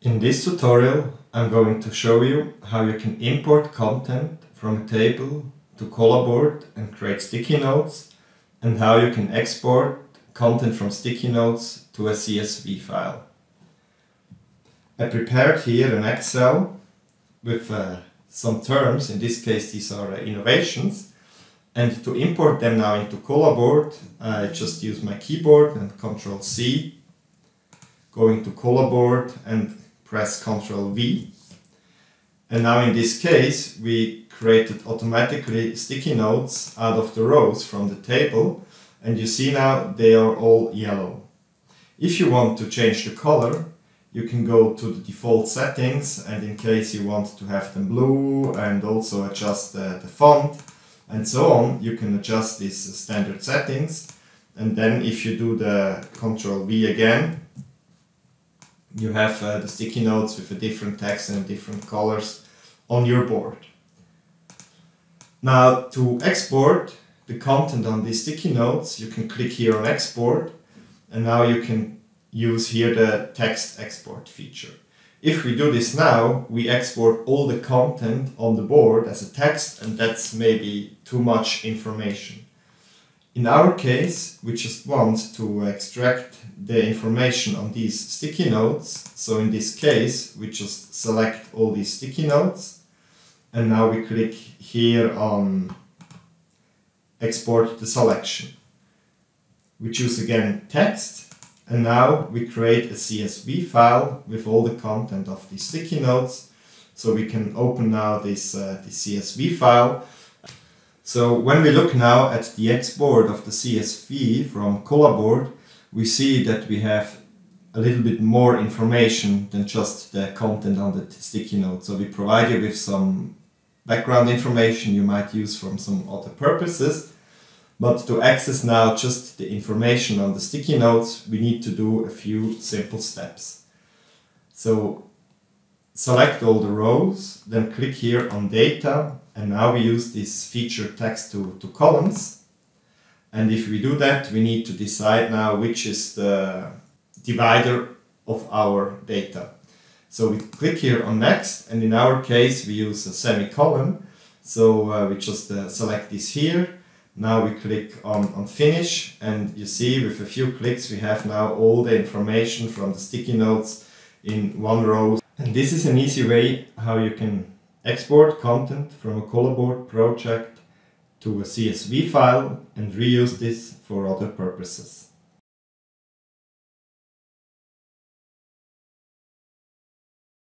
In this tutorial I'm going to show you how you can import content from a table to Collaboard and create sticky notes and how you can export content from sticky notes to a CSV file. I prepared here an Excel with uh, some terms, in this case these are uh, innovations, and to import them now into Collaboard I just use my keyboard and Ctrl C, go into Collaboard and press Ctrl V. And now in this case, we created automatically sticky notes out of the rows from the table. And you see now they are all yellow. If you want to change the color, you can go to the default settings and in case you want to have them blue and also adjust the, the font and so on, you can adjust these standard settings. And then if you do the Ctrl V again, you have uh, the sticky notes with a different text and different colors on your board. Now to export the content on these sticky notes, you can click here on export and now you can use here the text export feature. If we do this now, we export all the content on the board as a text and that's maybe too much information. In our case, we just want to extract the information on these sticky notes. So in this case, we just select all these sticky notes and now we click here on export the selection. We choose again text and now we create a CSV file with all the content of these sticky notes. So we can open now this, uh, this CSV file so when we look now at the export of the CSV from Collaboard, we see that we have a little bit more information than just the content on the sticky note. So we provide you with some background information you might use from some other purposes. But to access now just the information on the sticky notes, we need to do a few simple steps. So select all the rows, then click here on data and now we use this feature text to, to columns. And if we do that, we need to decide now which is the divider of our data. So we click here on next, and in our case, we use a semicolon. So uh, we just uh, select this here. Now we click on, on finish, and you see with a few clicks, we have now all the information from the sticky notes in one row. And this is an easy way how you can export content from a Collaboard project to a CSV file and reuse this for other purposes.